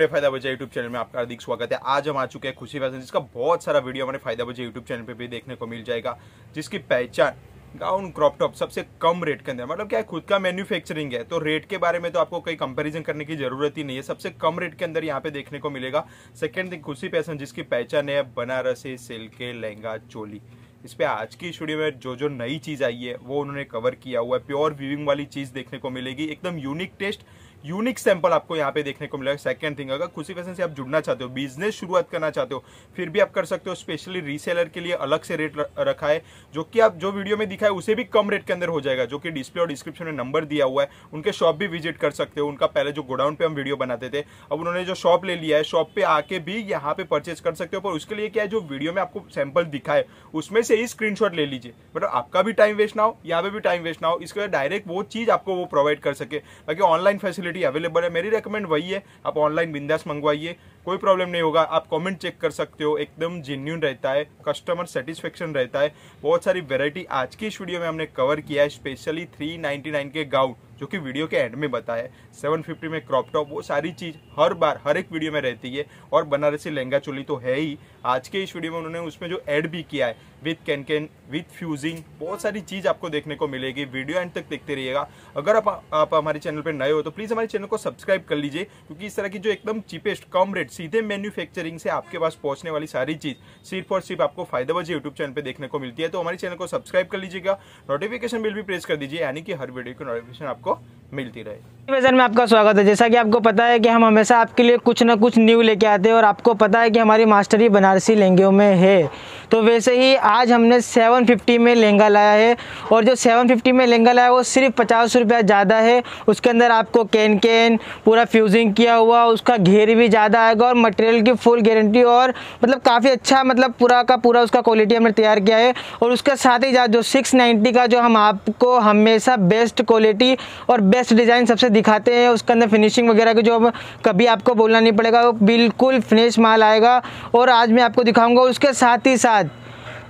Day फ़ायदा बचा YouTube channel में आपका हार्दिक स्वागत है। आज हम आ चुके हैं खुशी फ़ैशन, जिसका बहुत सारा वीडियो हमारे फ़ायदा बचा यूट्यूब चैनल पे भी देखने को मिल जाएगा, जिसकी पहचान गाउन क्रॉप टॉप सबसे कम रेट के अंदर मतलब क्या है, खुद का मैन्युफैक्चरिंग है तो रेट के बारे में तो आपको कोई कंपैरिजन करने की ज़रूरत ही नहीं है। सबसे कम रेट के अंदर यहाँ पे देखने को मिलेगा। सेकंड थिंग खुशी फ़ैशन, जिसकी पहचान है बनारसी सिल्क के लहंगा चोली। इस पे आज की स्टूडियो में जो जो नई चीज़ आई है, वो उन्होंने कवर किया हुआ है। प्योर वीविंग वाली चीज़ देखने को मिलेगी। एकदम यूनिक टेस्ट यूनिक सैंपल आपको यहाँ पे देखने को मिलेगा। सेकंड थिंग अगर खुशी फ़ैशन से आप जुड़ना चाहते हो बिज़नेस शुरुआत करना चाहते हो, फिर भी आप कर सकते हो स्पेशली रीसेलर के लिए अलग से रेट रखा है, जो कि आप, जो वीडियो में दिखा है, उसे भी कम रेट के अंदर हो जाएगा, जो कि डिस्प्ले और डिस्क्रिप्शन में नंबर दिया हुआ है। उनके शॉप भी विज़िट कर सकते हो। उनका पहले जो गोडाउन पे हम वीडियो बनाते थे, अब उन्होंने जो शॉप ले लिया है शॉप पे आके भी यहाँ पे परचेज कर सकते हो। पर उसके लिए क्या है, जो वीडियो में आपको सैंपल दिखा है, उसमें से ही स्क्रीन ले लीजिए। मतलब आपका भी टाइम वेस्ट ना हो, यहाँ पे भी टाइम वेस्ट ना हो। इसके डायरेक्ट वो चीज़ आपको वो प्रोवाइड कर सके बाकी ऑनलाइन फैसिलिटी अवेलेबल है। मेरी रिकमेंड वही है। आप ऑनलाइन बिंदास मंगवाइए। कोई प्रॉब्लम नहीं होगा। आप कमेंट चेक कर सकते हो। एकदम जेन्यून रहता है। कस्टमर सेटिस्फेक्शन रहता है। बहुत सारी वेरायटी आज की इस वीडियो में हमने कवर किया है स्पेशली 399 के गाउन जो कि वीडियो के एंड में बताया है। 750 में क्रॉप टॉप वो सारी चीज़ हर बार हर एक वीडियो में रहती है। और बनारसी लहंगा चोली तो है ही। आज के इस वीडियो में उन्होंने उसमें जो ऐड भी किया है with can can with fusing बहुत सारी चीज़ आपको देखने को मिलेगी। वीडियो एंड तक देखते रहिएगा। अगर आप, आप हमारे चैनल पर नए हो तो प्लीज़ हमारे चैनल को सब्सक्राइब कर लीजिए क्योंकि इस तरह की जो एकदम चीपेस्ट कम रेट सीधे मैन्युफैक्चरिंग से आपके पास पहुँचने वाली सारी चीज़ सिर्फ़ और सिर्फ़ आपको फ़ायदा बजे यूट्यूब चैनल पर देखने को मिलती है। तो हमारे चैनल को सब्सक्राइब कर लीजिएगा नोटिफिकेशन बिल भी प्रेस कर दीजिए, यानी कि हर वीडियो की नोटिफिकेशन आपको मिलती रहे। वेजन में आपका स्वागत है। जैसा कि आपको पता है कि हम हमेशा आपके लिए कुछ ना कुछ न्यू लेके आते हैं और आपको पता है कि हमारी मास्टरी बनारसी लहंगे में है। तो वैसे ही आज हमने 750 में लहंगा लाया है और जो 750 में लहंगा लाया है, वो सिर्फ़ पचास रुपया ज़्यादा है। उसके अंदर आपको कैन कैन पूरा फ्यूजिंग किया हुआ, उसका घेर भी ज़्यादा आएगा और मटेरियल की फुल गारंटी और मतलब काफ़ी अच्छा मतलब पूरा का पूरा उसका क्वालिटी हमने तैयार किया है। और उसके साथ ही जो सिक्स का जो हम आपको हमेशा बेस्ट क्वालिटी और बेस्ट बेस्ट डिज़ाइन सबसे दिखाते हैं, उसके अंदर फिनिशिंग वगैरह की जो अब कभी आपको बोलना नहीं पड़ेगा, वो बिल्कुल फिनिश माल आएगा। और आज मैं आपको दिखाऊँगा, उसके साथ ही साथ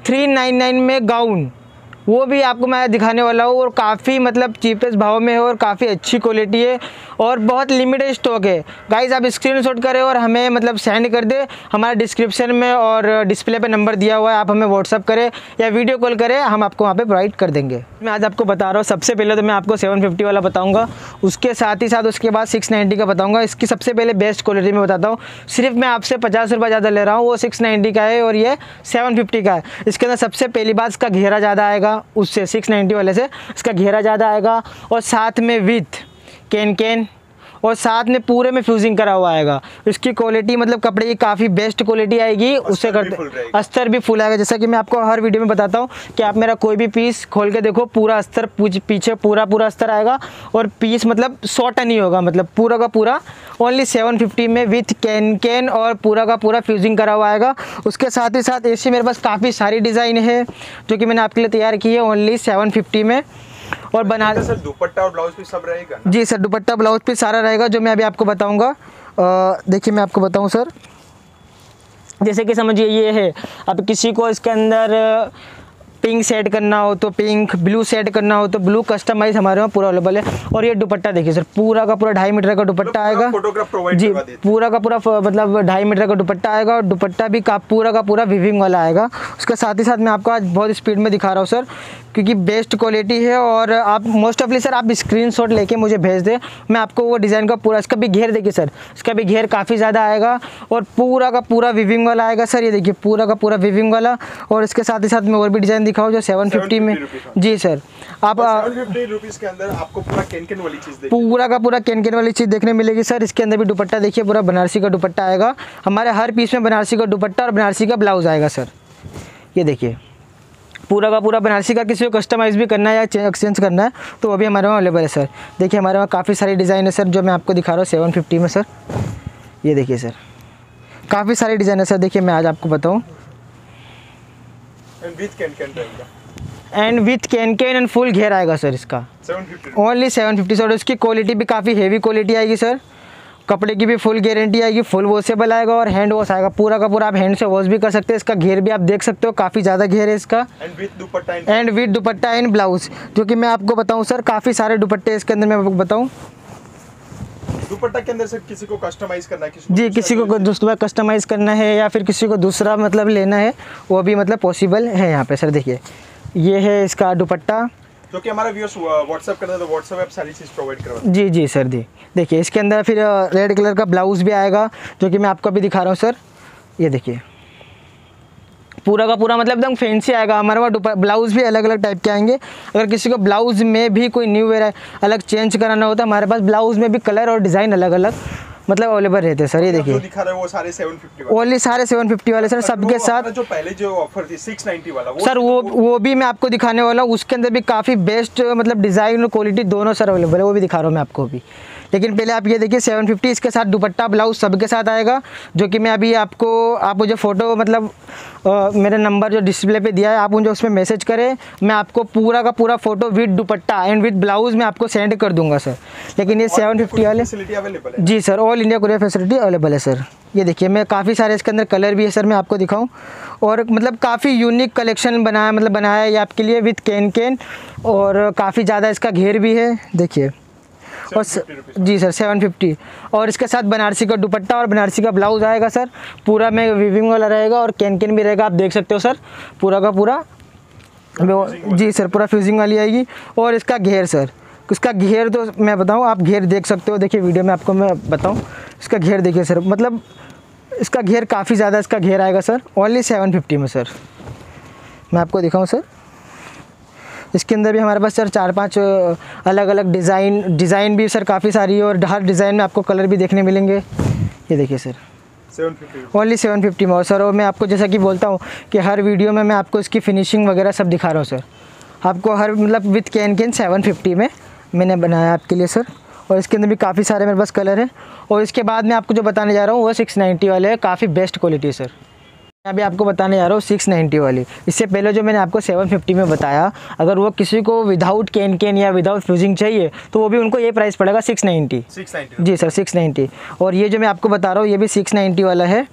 थ्री नाइन नाइन में गाउन वो भी आपको मैं दिखाने वाला हूँ और काफ़ी मतलब चीपेस्ट भाव में है और काफ़ी अच्छी क्वालिटी है और बहुत लिमिटेड स्टॉक है। गाइज़ आप स्क्रीन शॉट करें और हमें मतलब सेंड कर दे। हमारा डिस्क्रिप्शन में और डिस्प्ले पे नंबर दिया हुआ है, आप हमें व्हाट्सअप करें या वीडियो कॉल करें, हम आपको वहाँ पर प्रोवाइड कर देंगे। मैं आज आपको बता रहा हूँ, सबसे पहले तो मैं आपको सेवन वाला बताऊँगा। उसके साथ ही साथ उसके बाद सिक्स का बताऊँगा। इसकी सबसे पहले बेस्ट क्वालिटी में बताता हूँ। सिर्फ़ मैं आपसे पचास रुपये ज़्यादा ले रहा हूँ, वो सिक्स का है और ये सेवन का है। इसके अंदर सबसे पहली बात, इसका घेरा ज़्यादा आएगा। उससे 690 वाले से इसका घेरा ज़्यादा आएगा। और साथ में विथ कैन कैन और साथ में पूरे में फ्यूजिंग करा हुआ आएगा। इसकी क्वालिटी मतलब कपड़े की काफ़ी बेस्ट क्वालिटी आएगी। उससे करते अस्तर भी फुल आएगा। जैसा कि मैं आपको हर वीडियो में बताता हूँ कि आप मेरा कोई भी पीस खोल के देखो पूरा अस्तर पीछे पूरा पूरा अस्तर आएगा। और पीस मतलब शॉर्ट नहीं होगा मतलब पूरा का पूरा। ओनली 750 में विथ कैन कैन और पूरा का पूरा फ्यूजिंग करा हुआ आएगा। उसके साथ ही साथ ऐसी मेरे पास काफ़ी सारी डिज़ाइन है जो कि मैंने आपके लिए तैयार की है। ओनली 750 में। और बना सर दुपट्टा और ब्लाउज भी सब रहेगा जी सर दुपट्टा ब्लाउज भी सारा रहेगा जो मैं अभी आपको बताऊँगा। देखिए मैं आपको बताऊँ सर। जैसे कि समझिए ये है। अब किसी को इसके अंदर पिंक सेट करना हो तो पिंक ब्लू सेट करना हो तो ब्लू कस्टमाइज हमारे वहाँ पूरा अवेलेबल है। और ये दुपट्टा देखिए सर पूरा का पूरा ढाई मीटर का दुपट्टा आएगा। जी पूरा का पूरा मतलब ढाई मीटर का दुपट्टा आएगा और दुपट्टा भी का पूरा का पूरा विविंग वाला आएगा। उसके साथ ही साथ मैं आपको आज बहुत स्पीड में दिखा रहा हूँ सर क्योंकि बेस्ट क्वालिटी है और आप मोस्ट ऑफली सर आप स्क्रीन शॉट लेके मुझे भेज दें। मैं आपको वो डिज़ाइन का पूरा इसका भी घेर देखिए सर इसका भी घेर काफ़ी ज़्यादा आएगा और पूरा का पूरा विविंग वाला आएगा सर ये देखिए पूरा का पूरा विविंग वाला। और इसके साथ ही साथ मैं और भी डिज़ाइन दिखाऊँ जो सेवन फिफ्टी में। जी सर आप के अंदर आपको पूरा कैन वाली चीज़ पूरा का पूरा कैन कैन वाली चीज़ देखने मिलेगी सर इसके अंदर भी दुपट्टा देखिए पूरा बनारसी का दुपट्टा आएगा। हमारे हर पीस में बनारसी का दुपट्टा और बनारसी का ब्लाउज आएगा सर ये देखिए। पूरा का पूरा बनारसी का किसी को कस्टमाइज़ भी करना है या एक्सचेंज करना है तो वो भी हमारे वहाँ अवेलेबल है सर देखिए हमारे वहाँ काफ़ी सारी डिज़ाइन है सर जो मैं आपको दिखा रहा हूँ सेवन फिफ्टी में सर ये देखिए सर काफ़ी सारी डिज़ाइन है सर देखिए मैं आज आपको बताऊँ। And with can can and full घेर आएगा सर इसका। ओनली सेवन फिफ्टी सर इसकी क्वालिटी भी काफ़ी हेवी क्वालिटी आएगी सर कपड़े की भी फुल गारंटी आएगी फुल वॉशेबल आएगा और हैंड वॉश आएगा। पूरा का पूरा आप हैंड से वॉश भी कर सकते हैं। इसका घेर भी आप देख सकते हो काफ़ी ज़्यादा घेर है इसका। And with dupatta and blouse जो कि मैं आपको बताऊँ सर काफ़ी सारे दुपट्टे इसके अंदर मैं आपको बताऊँ। दुपट्टा के अंदर सर किसी को कस्टमाइज करना है किसी जी किसी को दूसरा कस्टमाइज करना है या फिर किसी को दूसरा मतलब लेना है वो भी मतलब पॉसिबल है यहाँ पे सर देखिए। ये है इसका दुपट्टा। जो कि हमारा व्यूअर्स व्हाट्सएप करता है तो व्हाट्सएप ऐप सारी चीज़ प्रोवाइड करवा जी जी सर जी। देखिए इसके अंदर फिर रेड कलर का ब्लाउज़ भी आएगा जो कि मैं आपको अभी दिखा रहा हूँ सर ये देखिए। पूरा का पूरा मतलब एकदम फैंसी आएगा। हमारे वहाँ ब्लाउज़ भी अलग अलग टाइप के आएँगे। अगर किसी को ब्लाउज़ में भी कोई न्यू वेरा अलग चेंज कराना होता है हमारे पास ब्लाउज़ में भी कलर और डिज़ाइन अलग अलग मतलब अवेलेबल रहते हैं। सर ये देखिए। दिखा रहे वो सारे 750 ओनली सारे सेवन फिफ्टी वाले सर सबके साथ जो पहले जो ऑफ़र थी 690 वाला वो सर वो वो भी मैं आपको दिखाने वाला हूँ। उसके अंदर भी काफ़ी बेस्ट मतलब डिज़ाइन और क्वालिटी दोनों सर अवेलेबल है। वो भी दिखा रहा हूँ मैं आपको अभी। लेकिन पहले आप ये देखिए 750 इसके साथ दुपट्टा ब्लाउज सबके साथ आएगा जो कि मैं अभी आपको आप मुझे फ़ोटो मतलब अ, मेरे नंबर जो डिस्प्ले पे दिया है आप मुझे उसमें मैसेज करें मैं आपको पूरा का पूरा photo with dupatta and with blouse मैं आपको सेंड कर दूँगा सर लेकिन ये सेवन फिफ्टी वाले फैसिलिटी अवेलेबल जी sir all India courier facility available है सर ये देखिए मैं काफ़ी सारे इसके अंदर कलर भी है सर मैं आपको दिखाऊँ। और मतलब काफ़ी यूनिक कलेक्शन बनाया मतलब बनाया है ये आपके लिए विथ कैन कैन और काफ़ी ज़्यादा इसका घेर भी है देखिए। और स- जी सर सेवन फिफ्टी और इसके साथ बनारसी का दुपट्टा और बनारसी का ब्लाउज आएगा सर। पूरा में विविंग वाला रहेगा और कैन कैन भी रहेगा, आप देख सकते हो सर। पूरा का पूरा। जी सर, पूरा फ्यूजिंग वाली आएगी। और इसका घेर सर। इसका घेर तो मैं बताऊँ, आप घेर देख सकते हो। देखिए, वीडियो में आपको मैं बताऊँ। इसका घेर देखिए सर। मतलब इसका घेर काफ़ी ज़्यादा इसका घेर आएगा सर। ओनली सेवन फिफ्टी में सर। मैं आपको दिखाऊँ सर। इसके अंदर भी हमारे पास सर चार पाँच अलग अलग डिज़ाइन डिज़ाइन भी सर काफ़ी सारी है और हर डिज़ाइन में आपको कलर भी देखने मिलेंगे। ये देखिए सर। 750 ओनली सेवन फिफ्टी में और सर और मैं आपको जैसा कि बोलता हूँ कि हर वीडियो में मैं आपको इसकी फिनिशिंग वगैरह सब दिखा रहा हूँ सर। आपको हर मतलब with can can seven fifty में मैंने बनाया आपके लिए सर। और इसके अंदर भी काफ़ी सारे मेरे पास कलर है। और इसके बाद मैं आपको जो बताने जा रहा हूँ वो सिक्स नाइन्टी वाले है। काफ़ी बेस्ट क्वालिटी है सर। अभी आपको बताने जा रहा हूँ सिक्स नाइन्टी वाली। इससे पहले जो मैंने आपको सेवन फिफ्टी में बताया अगर वो किसी को विदाउट कैन कैन या विदाउट फ्यूजिंग चाहिए तो वो भी उनको ये प्राइस पड़ेगा सिक्स नाइन्टी 690 जी सर सिक्स नाइन्टी और ये जो मैं आपको बता रहा हूँ ये भी सिक्स नाइन्टी वाला है।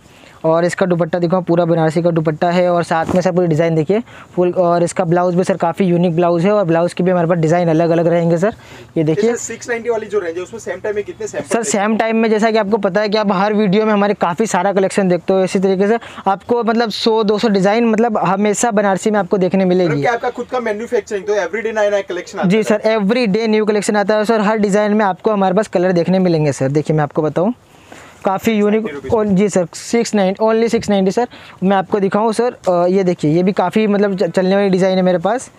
और इसका दुपट्टा देखो पूरा बनारसी का दुपट्टा है और साथ में सर पूरी डिज़ाइन देखिए। फुल और इसका ब्लाउज भी सर काफ़ी यूनिक ब्लाउज है और ब्लाउज की भी हमारे पास डिज़ाइन अलग अलग रहेंगे सर। ये देखिए। सिक्स 690 वाली जो रेंज है उसमें सेम टाइम में कितने सर सेम टाइम में जैसा कि आपको पता है कि आप हर वीडियो में हमारे काफ़ी सारा कलेक्शन देखते हो इसी तरीके से आपको मतलब 100 200 डिज़ाइन मतलब हमेशा बनारसी में आपको देखने मिलेगी। आपका खुद का मैन्युफैक्चरिंग तो एवरीडे नया नया कलेक्शन जी sir every day new collection आता है सर हर डिज़ाइन में आपको हमारे पास कलर देखने मिलेंगे सर। देखिए मैं आपको बताऊँ। काफ़ी यूनिक जी sir six nine only six ninety sir. मैं आपको दिखाऊँ सर ये देखिए ये भी काफ़ी मतलब चलने वाली डिज़ाइन है मेरे पास।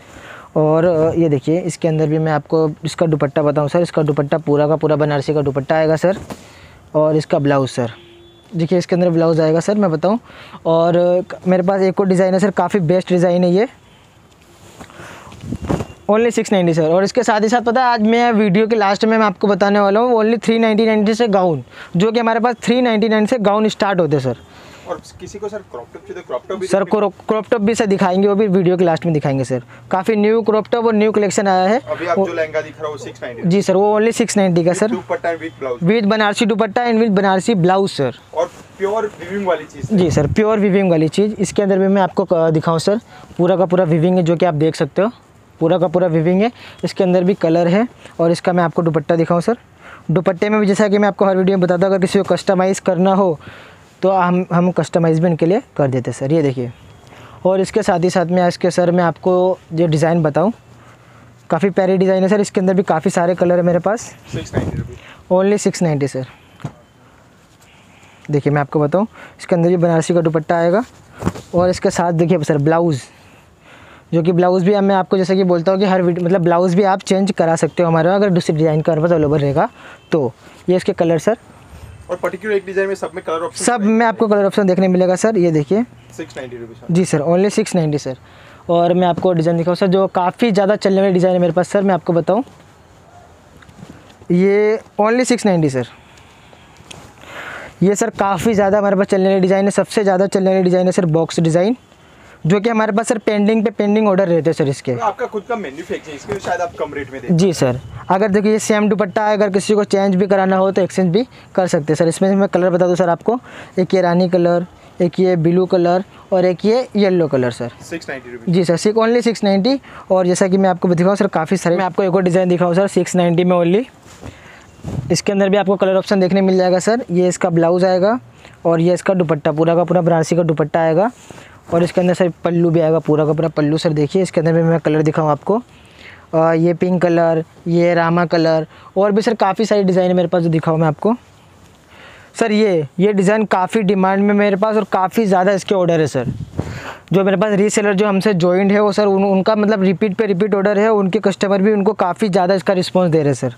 और ये देखिए इसके अंदर भी मैं आपको इसका दुपट्टा बताऊँ सर। इसका दुपट्टा पूरा का पूरा बनारसी का दुपट्टा आएगा सर। और इसका ब्लाउज़ सर। देखिए इसके अंदर ब्लाउज़ आएगा सर मैं बताऊँ। और मेरे पास एक और डिज़ाइन है सर काफ़ी बेस्ट डिज़ाइन है ये। ओनली सिक्स नाइन्टी सर और इसके साथ ही साथ पता है आज मैं वीडियो के लास्ट में मैं आपको बताने वाला हूँ ओनली थ्री नाइन्टी नाइन से गाउन जो कि हमारे पास थ्री नाइन्टी नाइन से गाउन स्टार्ट होते हैं सर और किसी को सर क्रॉप टॉप चाहिए crop top sir crop top भी सर दिखाएँगे वो भी वीडियो के लास्ट में दिखाएँगे सर काफ़ी न्यू क्रॉप टॉप और न्यू कलेक्शन आया है। अभी आप जो लहंगा दिख रहा है वो 690 जी सर वो ओनली सिक्स नाइन्टी का sir dupatta with blouse with Banarasi dupatta and with Banarasi blouse sir और प्योर विविंग वाली चीज़। जी सर प्योर विविंग वाली चीज़। इसके अंदर भी मैं आपको दिखाऊँ सर पूरा का पूरा विविंग है जो कि आप देख सकते हो। पूरा का पूरा विविंग है। इसके अंदर भी कलर है और इसका मैं आपको दुपट्टा दिखाऊँ सर दुपट्टे में भी जैसा कि मैं आपको हर वीडियो में बताता हूँ, अगर किसी को कस्टमाइज़ करना हो तो हम हम कस्टमाइज़ भी इनके लिए कर देते सर ये देखिए। और इसके साथ ही साथ में इसके सर मैं आपको जो डिज़ाइन बताऊँ, काफ़ी प्यारी डिज़ाइन है सर इसके अंदर भी काफ़ी सारे कलर है मेरे पास। ओनली सिक्स नाइन्टी सर देखिए, मैं आपको बताऊँ, इसके अंदर भी बनारसी का दुपट्टा आएगा। और इसके साथ देखिए सर ब्लाउज़ जो कि ब्लाउज़ भी मैं आपको जैसे कि बोलता हूँ कि हर मतलब ब्लाउज़ भी आप चेंज करा सकते हो हमारे अगर दूसरी डिज़ाइन का हमारे पास अवेलेबल रहेगा। तो ये इसके कलर सर और पर्टिकुलर एक डिज़ाइन में सब में कलर ऑप्शन सब में आपको कलर ऑप्शन देखने मिलेगा सर ये देखिए। 690 रुपीस जी sir only six ninety sir और मैं आपको डिज़ाइन दिखाऊँ सर जो काफ़ी ज़्यादा चलने वाली डिज़ाइन है मेरे पास सर मैं आपको बताऊँ। ये ओनली सिक्स नाइन्टी सर ये सर काफ़ी ज़्यादा हमारे पास चलने वाली डिज़ाइन है सबसे ज़्यादा चलने वाली डिज़ाइन है सर बॉक्स डिज़ाइन जो कि हमारे पास सर पेंडिंग पे पेंडिंग ऑर्डर रहते हैं सर इसके। तो आपका खुद का मैन्युफैक्चरिंग इसके शायद आप कम रेट में दे जी सर। अगर देखिए ये सेम दुपट्टा है अगर किसी को चेंज भी कराना हो तो एक्सचेंज भी कर सकते हैं। सर इसमें मैं कलर बता दूँ सर आपको। एक ये रानी कलर एक ये ब्लू कलर और एक ये येलो कलर सर। 690 रुपीस जी sir six only six ninety और जैसा कि मैं आपको दिखाऊँ सर काफ़ी सारे मैं आपको एक और डिज़ाइन दिखाऊँ सर सिक्स नाइन्टी में ओनली इसके अंदर भी आपको कलर ऑप्शन देखने मिल जाएगा सर। ये इसका ब्लाउज़ आएगा और ये इसका दुपट्टा पूरा का पूरा बनारसी का दुपट्टा आएगा। और इसके अंदर सर पल्लू भी आएगा पूरा का पूरा पल्लू सर देखिए इसके अंदर भी मैं कलर दिखाऊँ आपको। आ, ये पिंक कलर ये रामा कलर और भी सर काफ़ी सारी डिज़ाइन मेरे पास जो दिखाऊँ मैं आपको। सर ये ये डिज़ाइन काफ़ी डिमांड में मेरे पास और काफ़ी ज़्यादा इसके ऑर्डर है सर। जो मेरे पास रीसेलर जो हमसे जॉइंट है वो सर उन, उनका मतलब रिपीट पे रिपीट ऑर्डर है उनके कस्टमर भी उनको काफ़ी ज़्यादा इसका रिस्पांस दे रहे हैं सर।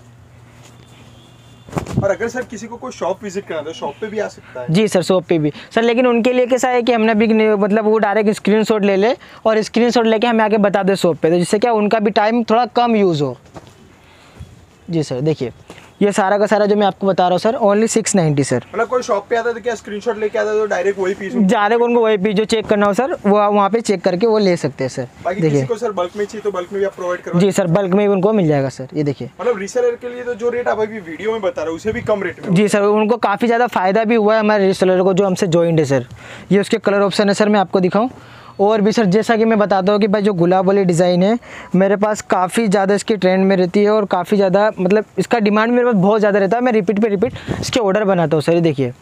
और अगर सर किसी को कोई शॉप विज़िट करना तो शॉप पे भी आ सकता है। जी सर शॉप पे भी। सर, लेकिन उनके लिए कैसा है कि हमने भी मतलब वो डायरेक्ट स्क्रीनशॉट ले ले और स्क्रीनशॉट लेके हमें आके बता दे शॉप पे। तो जिससे क्या उनका भी टाइम थोड़ा कम यूज़ हो। जी सर, देखिए। ये सारा का सारा जो मैं आपको बता रहा हूँ sir only six ninety sir. मतलब कोई शॉप पे आता है तो क्या स्क्रीनशॉट लेके आता है तो डायरेक्ट वही पीस डायरेक्ट उनको वही भी जो चेक करना हो सर वो आप वहाँ पे चेक करके वो ले सकते हैं सर। देखिए। सर बल्क में चाहिए तो बल्क में भी आप प्रोवाइड करवा जी सर बल्क में भी उनको मिल जाएगा सर ये देखिए। मतलब रीसेलर के लिए तो जो रेट आप अभी वीडियो में बता रहे हो उसे भी कम रेट में जी सर उनको काफ़ी ज़्यादा फ़ायदा भी हुआ है हमारे रिसेलर को जो हमसे जॉइंट है सर। ये उसके कलर ऑप्शन है सर मैं आपको दिखाऊँ। और भी सर जैसा कि मैं बताता हूँ कि भाई जो गुलाब वाली डिज़ाइन है मेरे पास काफ़ी ज़्यादा इसकी ट्रेंड में रहती है और काफ़ी ज़्यादा मतलब इसका डिमांड मेरे पास बहुत ज़्यादा रहता है। मैं रिपीट पे रिपीट इसके ऑर्डर बनाता हूँ सर ये देखिए।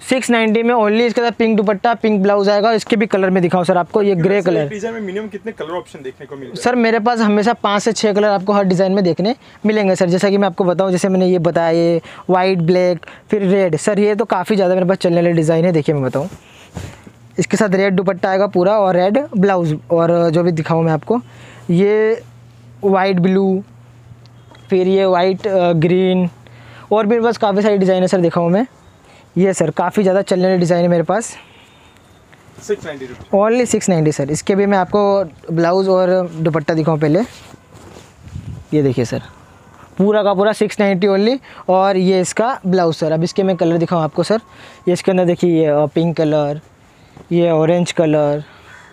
सिक्स नाइन्टी में ओनली इसके साथ पिंक दुपट्टा पिंक ब्लाउज आएगा इसके भी कलर में दिखाऊँ सर आपको ये ग्रे कलर डिज़ाइन में मिनिमम कितने कलर ऑप्शन देखने को मिल सर मेरे पास हमेशा पाँच से छः कलर आपको हर डिज़ाइन में देखने मिलेंगे सर जैसा कि मैं आपको बताऊँ जैसे मैंने ये बताया ये वाइट ब्लैक फिर रेड सर ये तो काफ़ी ज़्यादा मेरे पास चलने वाले डिज़ाइन है देखिए मैं बताऊँ। इसके साथ रेड दुपट्टा आएगा पूरा और रेड ब्लाउज और जो भी दिखाऊँ मैं आपको ये वाइट ब्लू फिर ये वाइट ग्रीन और भी बस काफ़ी सारी डिज़ाइन है सर दिखाऊँ मैं। ये सर काफ़ी ज़्यादा चलने वाले डिज़ाइन है मेरे पास। Six ninety only six ninety sir. इसके भी मैं आपको ब्लाउज़ और दुपट्टा दिखाऊँ पहले। ये देखिए सर। पूरा का पूरा सिक्स नाइन्टी ओनली और ये इसका ब्लाउज सर। अब इसके मैं कलर दिखाऊँ आपको सर। ये इसके अंदर देखिए ये पिंक कलर ये ऑरेंज कलर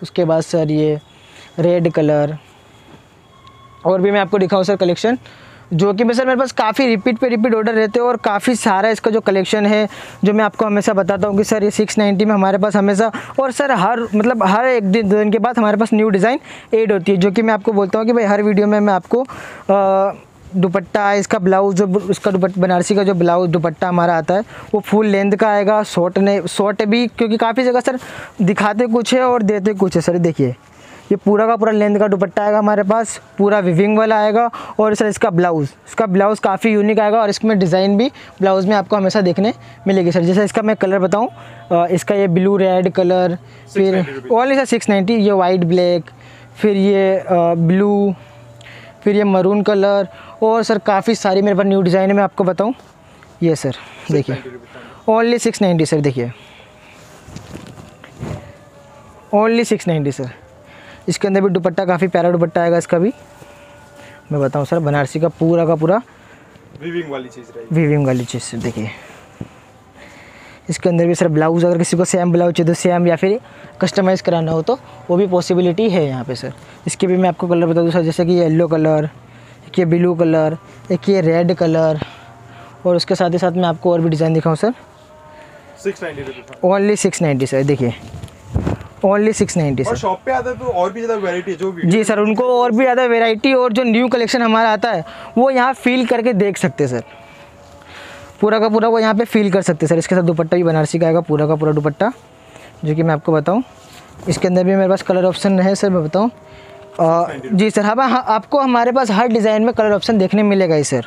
उसके बाद सर ये रेड कलर और भी मैं आपको दिखाऊँ सर कलेक्शन जो कि मैं सर मेरे पास काफ़ी रिपीट पे रिपीट ऑर्डर रहते हैं और काफ़ी सारा इसका जो कलेक्शन है जो मैं आपको हमेशा बताता हूँ कि सर ये सिक्स नाइन्टी में हमारे पास हमेशा और सर हर मतलब हर एक दिन दो दिन के बाद हमारे पास न्यू डिज़ाइन ऐड होती है जो कि मैं आपको बोलता हूँ कि भाई हर वीडियो में मैं आपको अ, दुपट्टा है इसका ब्लाउज जो उसका दुपट्टा बनारसी का जो ब्लाउज दुपट्टा हमारा आता है वो फुल लेंथ का आएगा शॉर्ट ने शॉर्ट भी क्योंकि काफ़ी जगह सर दिखाते कुछ है और देते कुछ है सर देखिए ये पूरा का पूरा लेंथ का दुपट्टा आएगा हमारे पास पूरा विविंग वाला आएगा और सर इसका ब्लाउज़ इसका ब्लाउज़ काफ़ी यूनिक आएगा और इसमें डिज़ाइन भी ब्लाउज़ में आपको हमेशा देखने मिलेगी सर जैसे इसका मैं कलर बताऊँ इसका ये ब्लू रेड कलर फिर 690 रुपये। ओनली सर सिक्स नाइन्टी ये वाइट ब्लैक फिर ये ब्लू फिर ये मरून कलर और सर काफ़ी सारी मेरे पास न्यू डिज़ाइन है मैं आपको बताऊँ। ये सर देखिए। ओनली सिक्स नाइन्टी सर देखिए। Only six ninety sir. इसके अंदर भी दुपट्टा काफ़ी प्यारा दुपट्टा आएगा इसका भी। मैं बताऊँ सर बनारसी का पूरा का पूरा वीविंग वाली चीज़ वीविंग वाली चीज़ सर देखिए। इसके अंदर भी सर ब्लाउज अगर किसी को सेम ब्लाउज चाहिए तो सेम या फिर कस्टमाइज़ कराना हो तो वो भी पॉसिबिलिटी है यहाँ पे सर। इसके भी मैं आपको कलर बता दूँ सर जैसे कि येलो कलर एक ये ब्लू कलर एक ये रेड कलर और उसके साथ ही साथ मैं आपको और भी डिज़ाइन दिखाऊँ sir six ninety only six ninety sir देखिए। Only six ninety sir shop पे आता है तो और भी ज़्यादा वैरायटी है जो वीडियो जी सर उनको और भी ज़्यादा वेराइटी और जो न्यू कलेक्शन हमारा आता है वो यहाँ फील करके देख सकते सर पूरा का पूरा वो यहाँ पे फील कर सकते सर इसके साथ दुपट्टा भी बनारसी का आएगा पूरा का पूरा दुपट्टा जो कि मैं आपको बताऊँ। इसके अंदर भी मेरे पास कलर ऑप्शन है सर मैं बताऊँ। जी सर हाँ आपको हमारे पास हर डिज़ाइन में कलर ऑप्शन देखने मिलेगा ही सर।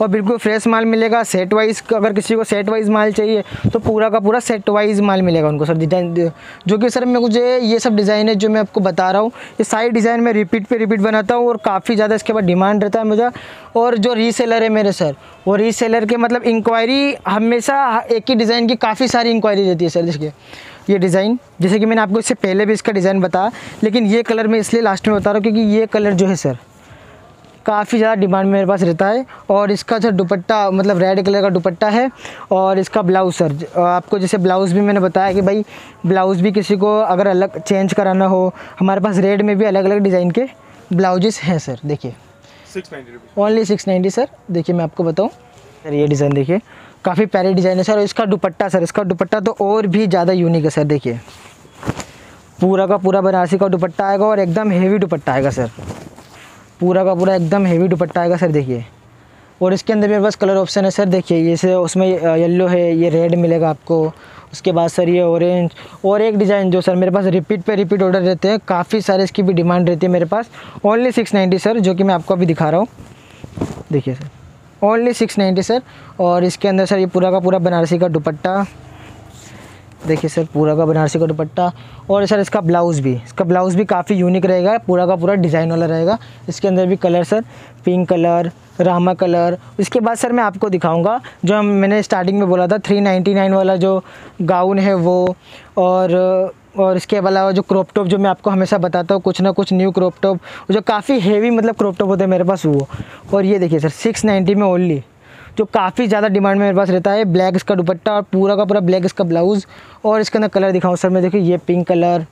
और बिल्कुल फ्रेश माल मिलेगा सेट वाइज अगर किसी को सेट वाइज माल चाहिए तो पूरा का पूरा सेट वाइज माल मिलेगा उनको सर। डिज़ाइन, जो कि सर मैं मुझे ये सब डिज़ाइन है जो मैं आपको बता रहा हूँ, ये सारी डिज़ाइन मैं रिपीट पे रिपीट बनाता हूँ और काफ़ी ज़्यादा इसके बाद डिमांड रहता है मुझे। और जो रीसेलर है मेरे सर, वो रीसेलर के मतलब इंक्वायरी हमेशा एक ही डिज़ाइन की काफ़ी सारी इंक्वायरी रहती है सर देखिए ये डिज़ाइन। जैसे कि मैंने आपको इससे पहले भी इसका डिज़ाइन बताया लेकिन ये कलर मैं इसलिए लास्ट में बता रहा हूँ क्योंकि ये कलर जो है सर काफ़ी ज़्यादा डिमांड मेरे पास रहता है। और इसका सर दुपट्टा मतलब रेड कलर का दुपट्टा है और इसका ब्लाउज सर आपको जैसे ब्लाउज़ भी मैंने बताया कि भाई ब्लाउज़ भी किसी को अगर अलग चेंज कराना हो हमारे पास रेड में भी अलग अलग डिज़ाइन के ब्लाउजेस हैं सर देखिए। Six only six ninety sir देखिए मैं आपको बताऊँ। सर ये डिज़ाइन देखिए। काफ़ी प्यारी डिज़ाइन है, सर। इसका दुपट्टा, सर, इसका दुपट्टा तो और भी ज़्यादा यूनिक है, सर, देखिए। पूरा का पूरा बनारसी का दुपट्टा आएगा और एकदम हेवी दुपट्टा आएगा, सर। पूरा का पूरा एकदम हेवी दुपट्टा आएगा, सर, देखिए। और इसके अंदर मेरे पास कलर ऑप्शन है, सर, देखिए। ये से उसमें येलो है, ये रेड मिलेगा आपको। उसके बाद, सर, ये ऑरेंज और एक डिज़ाइन जो, सर, मेरे पास रिपीट पे रिपीट ऑर्डर रहते हैं, काफ़ी सारे इसकी भी डिमांड रहती है मेरे पास। ओनली सिक्स नाइन्टी सर, जो कि मैं आपको अभी दिखा रहा हूँ। देखिए, sir. Only six ninety, sir. और इसके अंदर, सर, ये पूरा का पूरा बनारसी का दुपट्टा। देखिए, सर, पूरा का बनारसी का दुपट्टा। और, सर, इसका ब्लाउज़ भी। इसका ब्लाउज़ भी काफ़ी यूनिक रहेगा। पूरा का पूरा डिज़ाइन वाला रहेगा। इसके अंदर भी colour, sir, pink colour, Rama colour. इसके बाद, सर, मैं आपको दिखाऊँगा, जो हम मैंने स्टार्टिंग में बोला था, थ्री नाइन्टी नाइन वाला जो गाउन है वो। और और इसके अलावा जो क्रॉप टॉप जो मैं आपको हमेशा बताता हूँ, कुछ ना कुछ न्यू क्रॉप टॉप जो काफ़ी हेवी मतलब क्रॉप टॉप होते हैं मेरे पास, वो। और ये देखिए सर सिक्स नाइन्टी में ओनली जो काफ़ी ज़्यादा डिमांड में मेरे पास रहता है ब्लैक इसका दुपट्टा और पूरा का पूरा ब्लैक इसका ब्लाउज़ और इसके अंदर कलर दिखाऊँ सर मैं देखिए ये पिंक कलर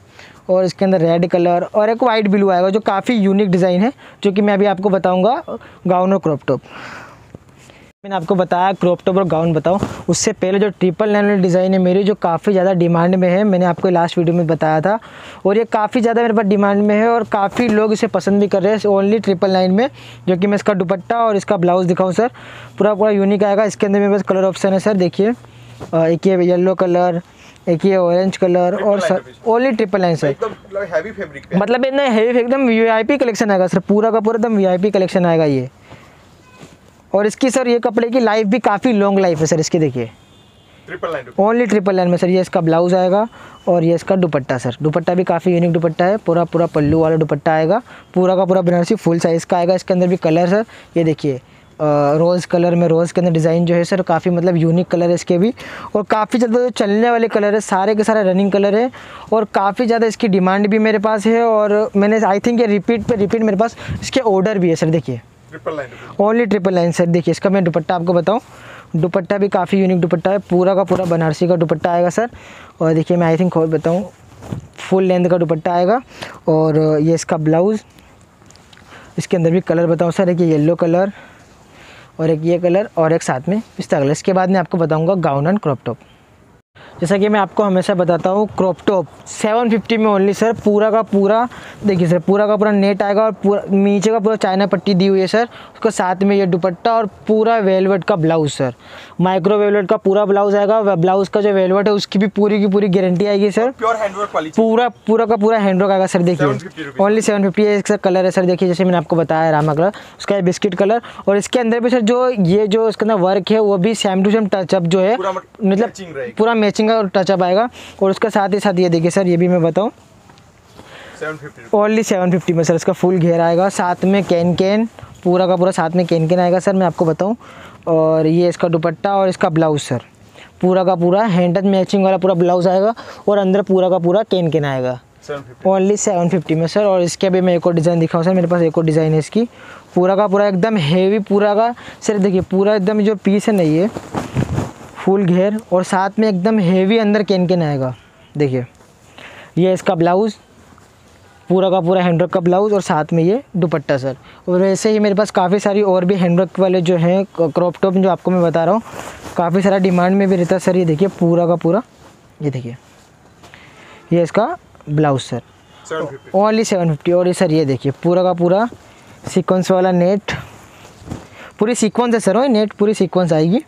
और इसके अंदर रेड कलर और एक वाइट ब्लू आएगा, जो काफ़ी यूनिक डिज़ाइन है, जो कि मैं अभी आपको बताऊँगा गाउन और क्रॉप टॉप मैंने आपको बताया क्रॉप टॉप और गाउन बताओ। उससे पहले जो ट्रिपल नाइन डिज़ाइन है मेरी जो काफ़ी ज़्यादा डिमांड में है मैंने आपको लास्ट वीडियो में बताया था। और ये काफ़ी ज़्यादा मेरे पास डिमांड में है और काफ़ी लोग इसे पसंद भी कर रहे हैं ओनली ट्रिपल नाइन में जो कि मैं इसका दुपट्टा और इसका ब्लाउज़ दिखाऊँ सर पूरा पूरा यूनिक आएगा। इसके अंदर मेरे पास कलर ऑप्शन है सर देखिए। एक ये येलो कलर एक ये ऑरेंज कलर और sir only triple line sir एकदम हैवी फैब्रिक मतलब इतना हेवी एकदम वीआईपी कलेक्शन आएगा सर पूरा का पूरा एकदम वीआईपी कलेक्शन आएगा ये। और इसकी सर ये कपड़े की लाइफ भी काफ़ी लॉन्ग लाइफ है सर इसकी देखिए। Triple line only triple line में सर ये इसका ब्लाउज आएगा और ये इसका दुपट्टा सर। दुपट्टा भी काफ़ी यूनिक दुपट्टा है पूरा पूरा पल्लू वाला दुपट्टा आएगा। पूरा का पूरा बनारसी फुल साइज़ का आएगा। इसके अंदर भी कलर सर ये देखिए रोज़ कलर में रोज़ के अंदर डिज़ाइन जो है सर काफ़ी मतलब यूनिक कलर है इसके भी। और काफ़ी ज़्यादा जो चलने वाले कलर है सारे के सारे रनिंग कलर है और काफ़ी ज़्यादा इसकी डिमांड भी मेरे पास है और मैंने आई थिंक ये रिपीट पे रिपीट मेरे पास इसके ऑर्डर भी है सर देखिए। ओनली ट्रिपल लाइन सर देखिए, इसका मैं दुपट्टा आपको बताऊँ। दुपट्टा भी काफ़ी यूनिक दुपट्टा है। पूरा का पूरा बनारसी का दुपट्टा आएगा सर और देखिए, मैं आई थिंक और बताऊँ फुल लेंथ का दुपट्टा आएगा। और ये इसका ब्लाउज़ इसके अंदर भी कलर बताऊँ सर एक ये येलो कलर और एक ये कलर और एक साथ में। पिस्ता कलर इसके बाद मैं आपको बताऊँगा गाउन एंड क्रॉप टॉप जैसा कि मैं आपको हमेशा बताता हूँ क्रॉप टॉप 750 में ओनली सर पूरा का पूरा देखिए सर पूरा का पूरा नेट आएगा और पूरा नीचे का पूरा चाइना पट्टी दी हुई है सर उसके साथ में ये दुपट्टा और पूरा वेलवेट का ब्लाउज सर माइक्रो वेलवेट का पूरा ब्लाउज आएगा। ब्लाउज का जो वेलवेट है उसकी भी पूरी की पूरी गारंटी आएगी सर प्योर हैंडवर्क पूरा पूरा का पूरा हैंडवर्क आएगा सर देखिए। Only seven fifty sir colour है सर देखिए जैसे मैंने आपको बताया रामा कलर उसका बिस्किट कलर और इसके अंदर भी सर जो ये जो इसके अंदर वर्क है वो भी सेम टू सेम टचअप जो है मतलब पूरा मैचिंग का टचअप आएगा। और उसके साथ ही साथ ये देखिए सर ये भी मैं बताऊँ। ओनली सेवन फिफ्टी में सर इसका फुल घेर आएगा। साथ में कैन कैन पूरा का पूरा साथ में कैन कैन आएगा सर मैं आपको बताऊँ। और ये इसका दुपट्टा और इसका ब्लाउज सर। पूरा का पूरा हैंड मैचिंग वाला पूरा ब्लाउज आएगा और अंदर पूरा का पूरा कैन कैन आएगा ओनली सेवन फिफ्टी में सर और इसके अभी मैं एक और डिज़ाइन दिखाऊँ सर मेरे पास एक और डिज़ाइन है इसकी। पूरा का पूरा एकदम हेवी पूरा का सर देखिए पूरा एकदम जो पीस है ना ये फुल घेर और साथ में एकदम हेवी अंदर कैन कैन आएगा। देखिए ये इसका ब्लाउज़ पूरा का पूरा हैंडवर्क का ब्लाउज़ और साथ में ये दुपट्टा सर और वैसे ही मेरे पास काफ़ी सारी और भी हैंडवर्क वाले जो हैं क्रॉप टॉप जो आपको मैं बता रहा हूँ काफ़ी सारा डिमांड में भी रहता है सर ये देखिए पूरा का पूरा ये देखिए। ये इसका blouse sir only seven fifty और ये सर ये देखिए पूरा का पूरा सीक्वेंस वाला नेट पूरी सीक्वेंस है सर वो नेट पूरी सीक्वेंस आएगी।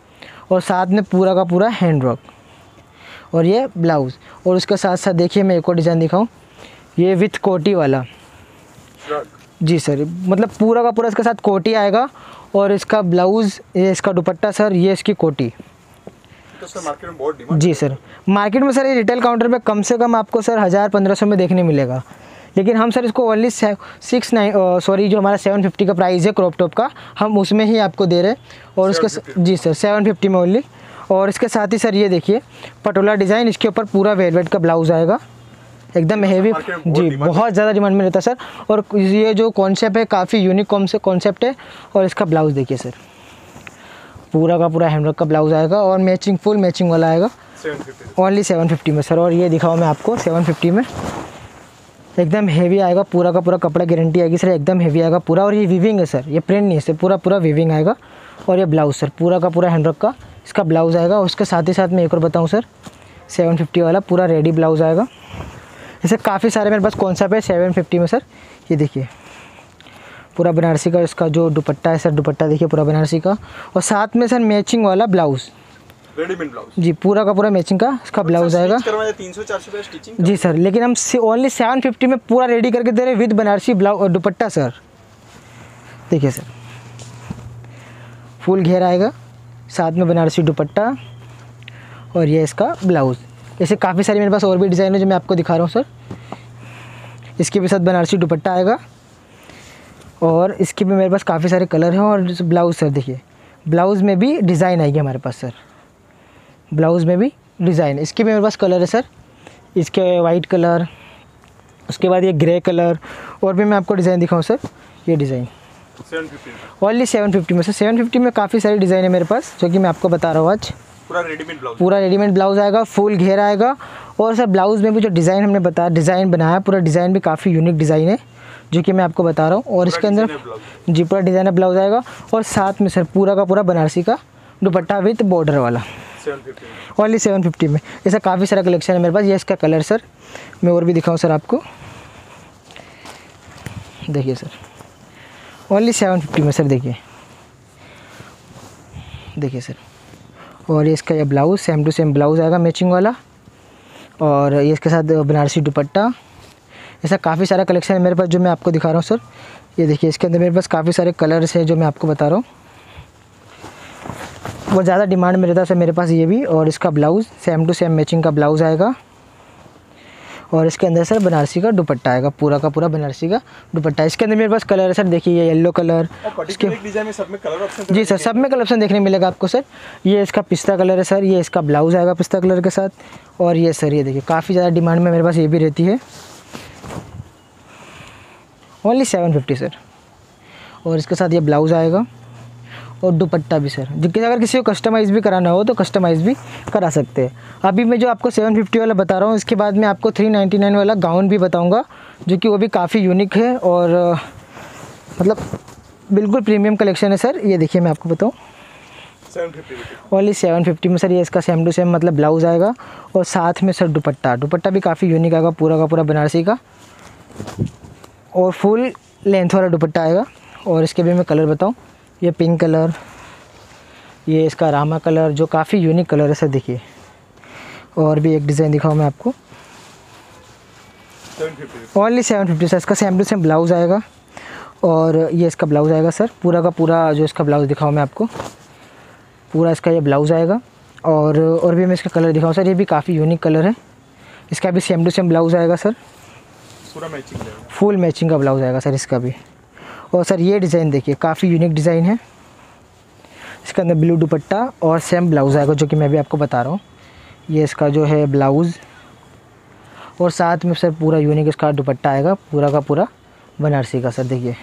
और साथ में पूरा का पूरा हैंड वर्क और ये ब्लाउज़ और उसके साथ साथ देखिए मैं एक और डिज़ाइन दिखाऊँ। ये विथ कोटी वाला। जी सर मतलब पूरा का पूरा इसके साथ कोटी आएगा और इसका ब्लाउज़ ये इसका दुपट्टा सर ये इसकी कोटी। तो सर मार्केट में बहुत जी सर। मार्केट में सर ये रिटेल काउंटर पे कम से कम आपको सर हज़ार पंद्रह सौ में देखने मिलेगा। लेकिन हम सर इसको ओनली सिक्स नाइन सॉरी जो हमारा सेवन फिफ्टी का प्राइस है क्रॉप टॉप का हम उसमें ही आपको दे रहे हैं। और उसके जी सर सेवन फिफ्टी में ओनली और इसके साथ ही सर ये देखिए पटोला डिज़ाइन इसके ऊपर पूरा वेलवेट का ब्लाउज़ आएगा। एकदम हेवी जी बहुत ज़्यादा डिमांड में रहता है सर। और ये जो कॉन्सेप्ट है काफ़ी यूनिक कॉन्सेप्ट है। और इसका ब्लाउज़ देखिए सर। पूरा का पूरा हैंडवर्क का ब्लाउज़ आएगा और मैचिंग फुल मैचिंग वाला आएगा। ओनली सेवन फिफ्टी में सर। और ये दिखाओ मैं आपको सेवन फिफ्टी में। एकदम हेवी आएगा, पूरा का पूरा कपड़ा गारंटी आएगी सर एकदम हेवी आएगा पूरा और ये विविंग है सर ये प्रिंट नहीं है सर पूरा पूरा विविंग आएगा और ये ब्लाउज़ सर पूरा का पूरा हैंडवर्क का इसका ब्लाउज़ आएगा, उसके साथ ही साथ मैं एक और बताऊँ सर सेवन फिफ्टी वाला पूरा रेडी ब्लाउज़ आएगा। ऐसे काफ़ी सारे मेरे पास कौन सा पे सेवन फिफ्टी में सर ये देखिए। पूरा बनारसी का इसका जो दुपट्टा है सर दुपट्टा देखिए पूरा बनारसी का। और साथ में सर मैचिंग वाला ब्लाउज़ रेडीमेड ब्लाउज जी पूरा का पूरा मैचिंग का इसका ब्लाउज आएगा। तीन सौ चार सौ स्टिचिंग जी सर लेकिन हम ओनली सेवन फिफ्टी में पूरा रेडी करके दे रहे with Banarasi blouse dupatta sir देखिए सर फुल घेर आएगा साथ में बनारसी दुपट्टा और ये इसका ब्लाउज़ ऐसे काफ़ी सारी मेरे पास और भी डिज़ाइन है जो मैं आपको दिखा रहा हूँ सर इसके भी साथ बनारसी दुपट्टा आएगा और इसके भी मेरे पास काफ़ी सारे कलर हैं और ब्लाउज़ सर देखिए। ब्लाउज़ में भी डिज़ाइन आएगी हमारे पास सर ब्लाउज़ में भी डिज़ाइन। इसके भी मेरे पास कलर है सर। इसके वाइट कलर उसके बाद ये ग्रे कलर और भी मैं आपको डिज़ाइन दिखाऊँ सर ये डिज़ाइन। ओनली सेवन फिफ्टी में सर। सेवन फिफ्टी में काफ़ी सारी डिज़ाइन है मेरे पास जो कि मैं आपको बता रहा हूँ आज। पूरा रेडीमेड ब्लाउज पूरा रेडीमेड ब्लाउज आएगा फुल घेर आएगा और सर ब्लाउज़ में भी जो डिज़ाइन हमने बताया डिज़ाइन बनाया पूरा डिज़ाइन भी काफ़ी यूनिक डिज़ाइन है जो कि मैं आपको बता रहा हूँ। और इसके अंदर जी पूरा डिज़ाइनर ब्लाउज आएगा और साथ में सर पूरा का पूरा बनारसी का दुपट्टा विथ बॉर्डर वाला। ओनली सेवन फिफ्टी में। ऐसा काफ़ी सारा कलेक्शन है मेरे पास। ये इसका कलर सर मैं और भी दिखाऊँ सर आपको। देखिए सर ओनली सेवन फिफ्टी में सर देखिए। देखिए सर और ये इसका ये blouse same to same blouse आएगा मैचिंग वाला। और ये इसके साथ बनारसी दुपट्टा। ऐसा काफ़ी सारा कलेक्शन है मेरे पास, जो मैं आपको दिखा रहा हूँ सर ये देखिए, इसके अंदर मेरे पास काफ़ी सारे कलर्स हैं, जो मैं आपको बता रहा हूँ। वो ज़्यादा डिमांड में रहता है सर मेरे पास ये भी और इसका blouse same to same matching का ब्लाउज़ आएगा। और इसके अंदर सर बनारसी का दुपट्टा आएगा पूरा का पूरा बनारसी का दुपट्टा। इसके अंदर मेरे पास कलर है सर देखिए ये येलो कलर डिज़ाइन में सब में कलर ऑप्शन जी सर सब में कलर ऑप्शन देखने मिलेगा आपको सर। ये इसका पिस्ता कलर है सर ये इसका ब्लाउज़ आएगा पिस्ता कलर के साथ। और ये सर ये देखिए काफ़ी ज़्यादा डिमांड में मेरे पास ये भी रहती है। ओनली सेवन फिफ्टी सर और इसके साथ ये ब्लाउज़ आएगा। और दुपट्टा भी सर। जो कि अगर किसी को कस्टमाइज़ भी कराना हो तो कस्टमाइज़ भी करा सकते हैं। अभी मैं जो आपको सेवन फिफ्टी वाला बता रहा हूँ इसके बाद मैं आपको थ्री नाइन्टी नाइन वाला गाउन भी बताऊँगा जो कि वो भी काफ़ी यूनिक है और मतलब बिल्कुल प्रीमियम कलेक्शन है सर। ये देखिए मैं आपको बताऊँ। ओनली सेवन फिफ्टी में सर ये इसका सेम टू सेम मतलब ब्लाउज़ आएगा। और साथ में सर दुपट्टा। दुपट्टा भी काफ़ी यूनिक आएगा पूरा का पूरा बनारसी का। और फुल लेंथ वाला दुपट्टा आएगा। और इसके भी मैं कलर बताऊँ। ये पिंक कलर ये इसका रामा कलर जो काफ़ी यूनिक कलर है सर देखिए। और भी एक डिज़ाइन दिखाऊँ मैं आपको। ओनली सेवन फिफ्टी सर इसका सेम टू सेम ब्लाउज़ आएगा। और ये इसका ब्लाउज़ आएगा सर। पूरा का पूरा जो इसका ब्लाउज़ दिखाऊँ मैं आपको। पूरा इसका ये ब्लाउज़ आएगा। और और भी मैं इसका कलर दिखाऊँ सर। ये भी काफ़ी यूनिक कलर है। इसका भी सेम टू सेम ब्लाउज़ आएगा सर। पूरा मैचिंग फुल मैचिंग का ब्लाउज़ आएगा सर इसका भी। और सर ये डिज़ाइन देखिए, काफ़ी यूनिक डिज़ाइन है। इसके अंदर ब्लू दुपट्टा और सेम ब्लाउज़ आएगा, जो कि मैं भी आपको बता रहा हूँ। ये इसका जो है ब्लाउज़ और साथ में सर पूरा यूनिक इसका दुपट्टा आएगा, पूरा का पूरा बनारसी का, सर देखिए।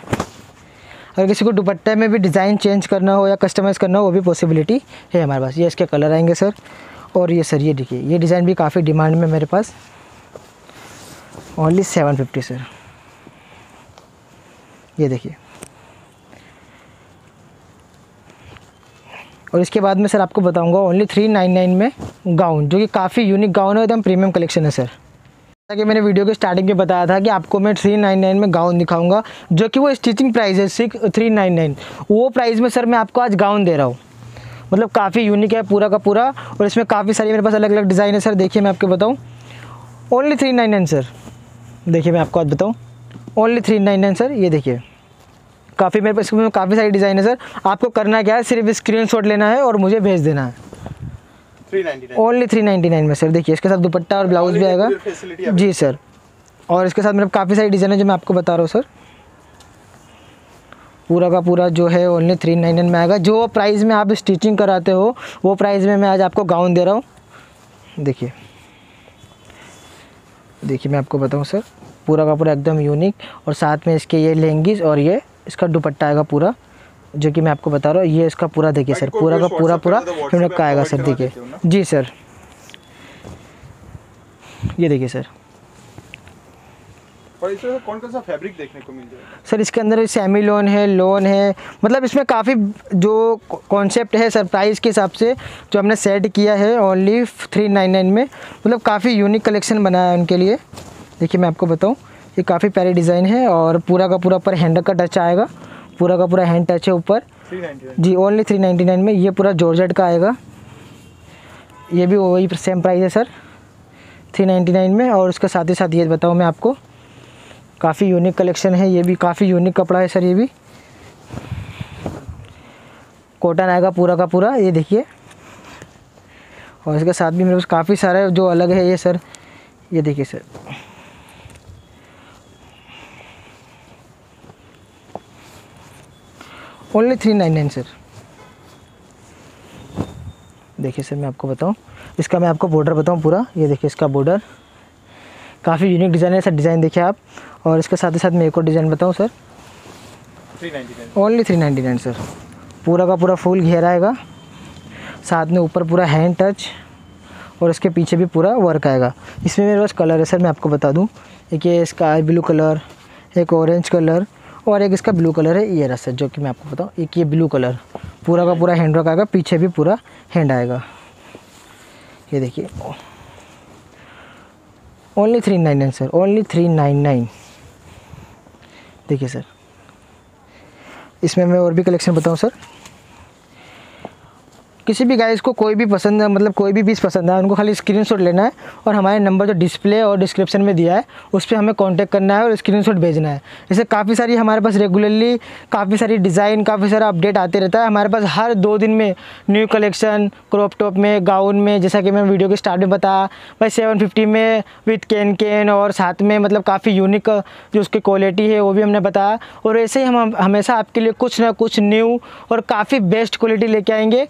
अगर किसी को दुपट्टे में भी डिज़ाइन चेंज करना हो या कस्टमाइज़ करना हो, वो भी पॉसिबिलिटी है हमारे पास। ये इसके कलर आएँगे, सर। और ये सर, ये देखिए, ये डिज़ाइन भी काफ़ी डिमांड में मेरे पास। ओनली सेवन फिफ्टी सर ये देखिए। और इसके बाद में सर आपको बताऊँगा ओनली थ्री नाइन नाइन में गाउन जो कि काफ़ी यूनिक गाउन है एकदम प्रीमियम कलेक्शन है, सर। जैसा कि मैंने वीडियो के स्टार्टिंग में बताया था कि आपको मैं थ्री नाइन नाइन में गाउन दिखाऊँगा, जो कि वो स्टिचिंग प्राइस है सिक्स थ्री नाइन नाइन वो प्राइस में सर मैं आपको आज गाउन दे रहा हूँ। मतलब काफ़ी यूनिक है, पूरा का पूरा, और इसमें काफ़ी सारी मेरे पास अलग अलग डिज़ाइन है, सर। देखिए मैं आपको बताऊँ। Only three nine nine sir. देखिए मैं आपको आज बताऊँ। Only three nine nine sir ये देखिए। काफ़ी मेरे पास इसमें काफ़ी सारी डिज़ाइन है सर आपको करना क्या है सिर्फ़ स्क्रीन लेना है और मुझे भेज देना है। ओनली थ्री नाइन्टी नाइन में सर देखिए इसके साथ दुपट्टा और ब्लाउज भी आएगा। जी सर और इसके साथ मेरे काफ़ी सारी डिज़ाइन है जो मैं आपको बता रहा हूँ सर पूरा का पूरा जो है ओनली थ्री नाइन नाइन में आएगा। जो प्राइस में आप स्टिचिंग कराते हो वो प्राइस में मैं आज आपको गाउन दे रहा हूँ। देखिए। देखिए मैं आपको बताऊँ सर पूरा का पूरा एकदम यूनिक और साथ में इसके ये लेंगीज और ये इसका दुपट्टा आएगा पूरा जो कि मैं आपको बता रहा हूँ ये इसका पूरा देखिए सर पूरा का पूरा पूरा हिमनक पे का आएगा सर देखिए? जी सर। ये देखिए सर। और इसमें कौन कौन सा फैब्रिक देखने को मिल जाएगा? सर इसके अंदर सेमी लोन है लोन है मतलब इसमें काफ़ी जो कॉन्सेप्ट है सर प्राइस के हिसाब से जो हमने सेट किया है ओनली थ्री नाइन नाइन में मतलब काफ़ी यूनिक कलेक्शन बनाया है उनके लिए। देखिए मैं आपको बताऊँ ये काफ़ी प्यारी डिज़ाइन है और पूरा का पूरा ऊपर हैंड का टच आएगा। पूरा का पूरा हैंड टच है ऊपर। जी ओनली थ्री नाइन्टी नाइन में ये पूरा जॉर्जेट का आएगा। ये भी वही सेम प्राइस है सर थ्री नाइन्टी नाइन में और उसके साथ ही साथ ये बताऊँ मैं आपको काफ़ी यूनिक कलेक्शन है ये भी काफ़ी यूनिक कपड़ा है सर ये भी। कॉटन आएगा पूरा का पूरा ये देखिए। और इसके साथ भी मेरे पास काफ़ी सारे जो अलग है ये सर ये देखिए sir only three nine nine sir. देखिए सर मैं आपको बताऊँ इसका मैं आपको बॉर्डर बताऊँ पूरा। ये देखिए इसका बॉर्डर काफ़ी यूनिक डिज़ाइन है सर डिज़ाइन देखिए आप। और इसके साथ ही साथ मैं एक और डिज़ाइन बताऊँ sir. Only three ninety nine sir. पूरा का पूरा फुल घेरा आएगा। साथ में ऊपर पूरा हैंड टच और इसके पीछे भी पूरा वर्क आएगा। इसमें मेरे पास कलर है सर मैं आपको बता दूँ। एक ये स्काई ब्लू कलर एक ऑरेंज कलर और एक इसका ब्लू कलर है, ये रस है, जो कि मैं आपको बताऊँ। एक ये ब्लू कलर पूरा का पूरा हैंड वर्क आएगा, पीछे भी पूरा हैंड आएगा। ये देखिए। Only three nine nine sir only three nine nine देखिए सर इसमें मैं और भी कलेक्शन बताऊँ सर किसी भी गाइस को कोई भी पसंद है मतलब कोई भी पीस पसंद है, उनको खाली स्क्रीनशॉट लेना है और हमारे नंबर जो डिस्प्ले और डिस्क्रिप्शन में दिया है, उस पर हमें कांटेक्ट करना है और स्क्रीनशॉट भेजना है। जैसे काफ़ी सारी हमारे पास रेगुलरली काफ़ी सारी डिज़ाइन काफ़ी सारा अपडेट आते रहता है। हमारे पास हर दो दिन में न्यू कलेक्शन क्रॉप टॉप में गाउन में, जैसा कि मैंने वीडियो के स्टार्ट में बताया भाई सेवन फिफ्टी में विथ कैन कैन और साथ में मतलब काफ़ी यूनिक जो उसकी क्वालिटी है, वो भी हमने बताया। और ऐसे ही हम, हमेशा आपके लिए कुछ ना कुछ न्यू और काफ़ी बेस्ट क्वालिटी लेके आएँगे।